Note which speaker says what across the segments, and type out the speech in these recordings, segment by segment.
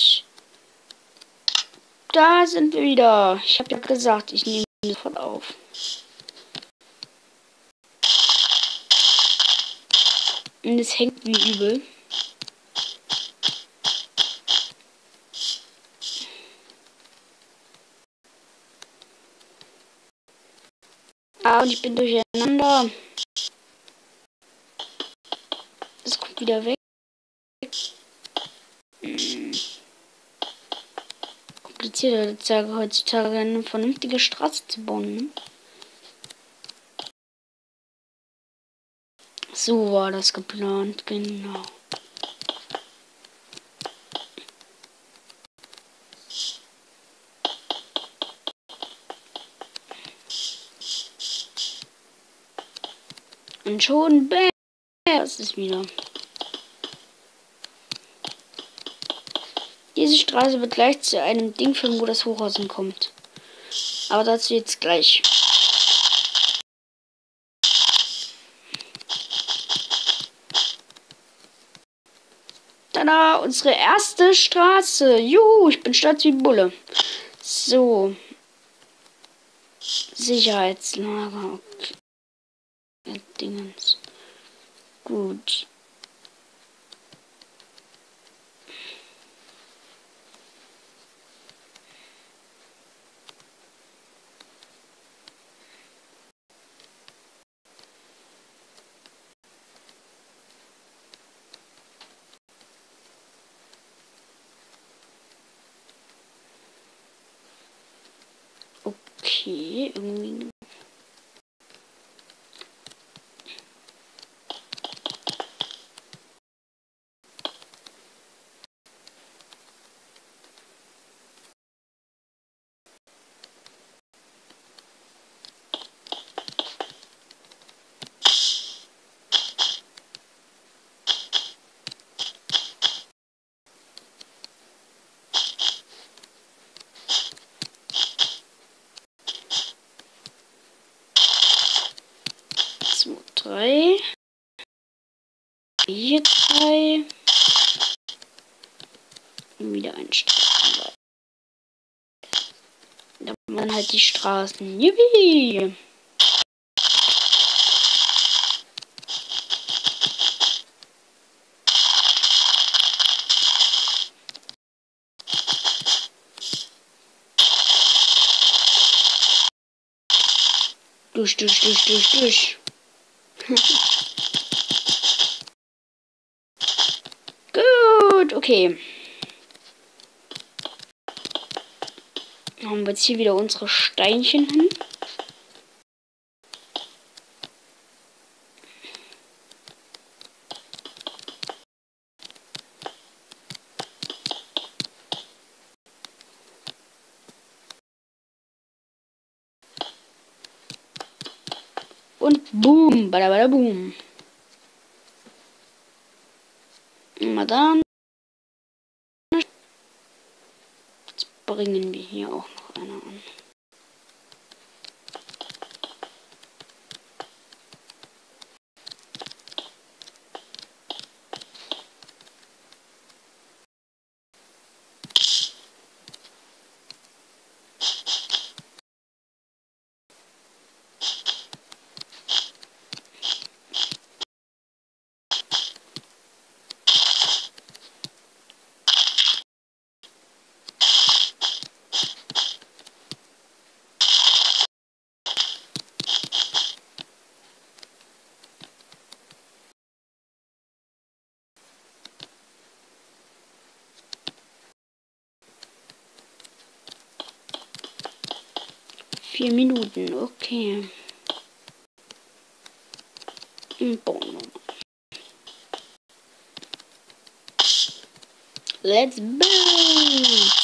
Speaker 1: Gut. Da sind wir wieder. Ich habe ja gesagt, ich nehme sofort auf. Und es hängt wie übel. Ah, und ich bin durcheinander. Das kommt wieder weg. Komplizierter heutzutage eine vernünftige Straße zu bauen. Ne? So war das geplant, genau. Und schon, bam, das ist wieder. Diese Straße wird gleich zu einem Ding führen, wo das Hochhaus kommt. Aber dazu jetzt gleich. Tada, unsere erste Straße. Juhu, ich bin stolz wie Bulle. So. Sicherheitslager. Okay. Dingens. Gut. Okay, irgendwie drei. Hier drei. Und wieder ein Straßenwald. Da man halt die Straßen. Yippie! Durch, durch, durch, durch, durch. Gut, okay. Haben wir jetzt hier wieder unsere Steinchen hin. Und boom, bada bada boom. Na dann. Jetzt bringen wir hier auch noch eine an. Vier Minuten, okay. Let's build.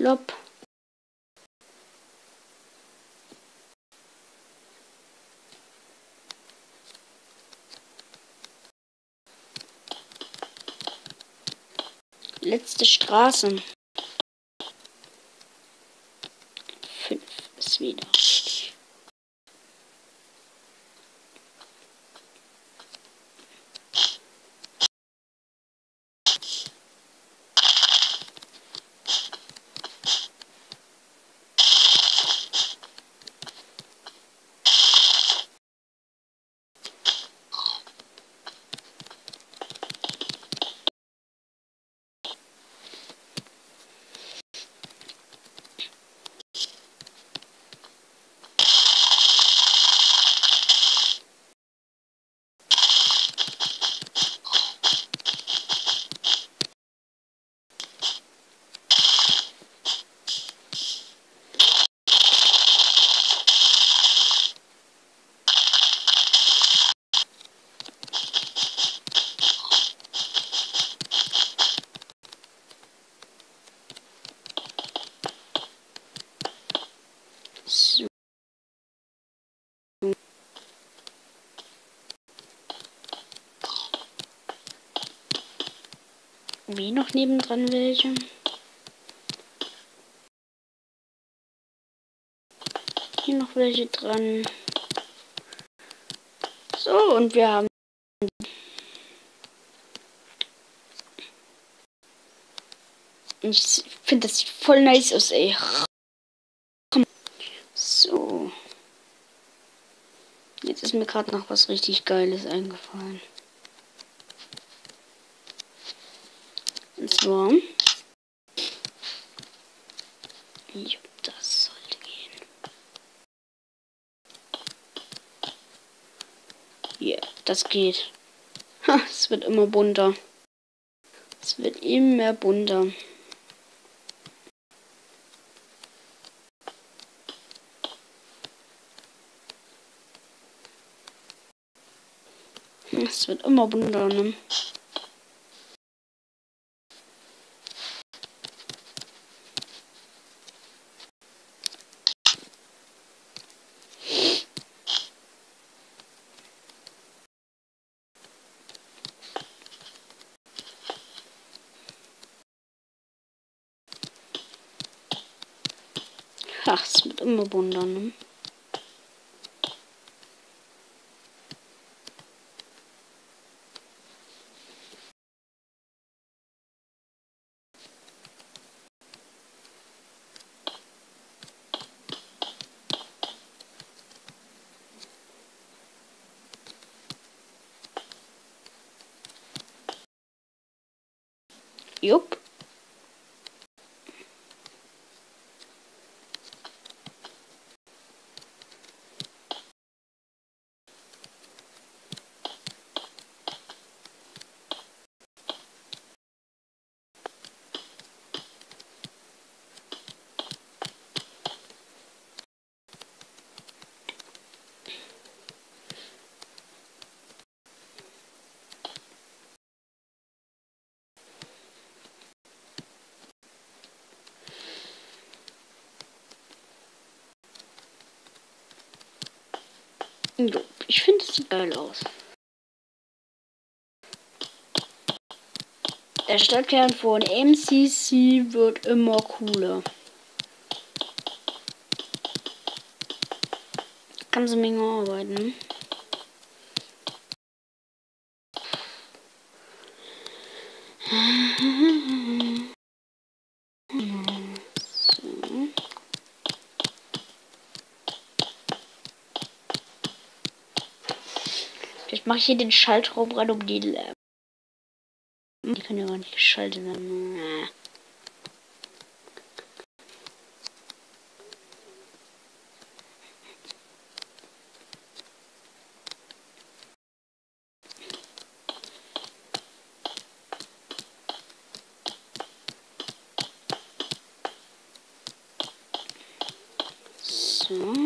Speaker 1: Blob. Letzte Straße. Fünf ist wieder. So. Wie noch nebendran welche? Hier noch welche dran. So, und wir haben Ich finde das voll nice aus, ey. So. Jetzt ist mir gerade noch was richtig Geiles eingefallen. Und zwar. Das sollte gehen. Ja, yeah, das geht. Ha, es wird immer bunter. Es wird immer bunter. Es wird immer bunter, ne? Ach, es wird immer bunter, ne? Jupp. Ich finde es geil aus. Der Stadtkern von MCC wird immer cooler. Sie Menge arbeiten. Jetzt mache ich hier den Schaltraum rein, um die. Ähm, die können ja gar nicht geschaltet werden. So.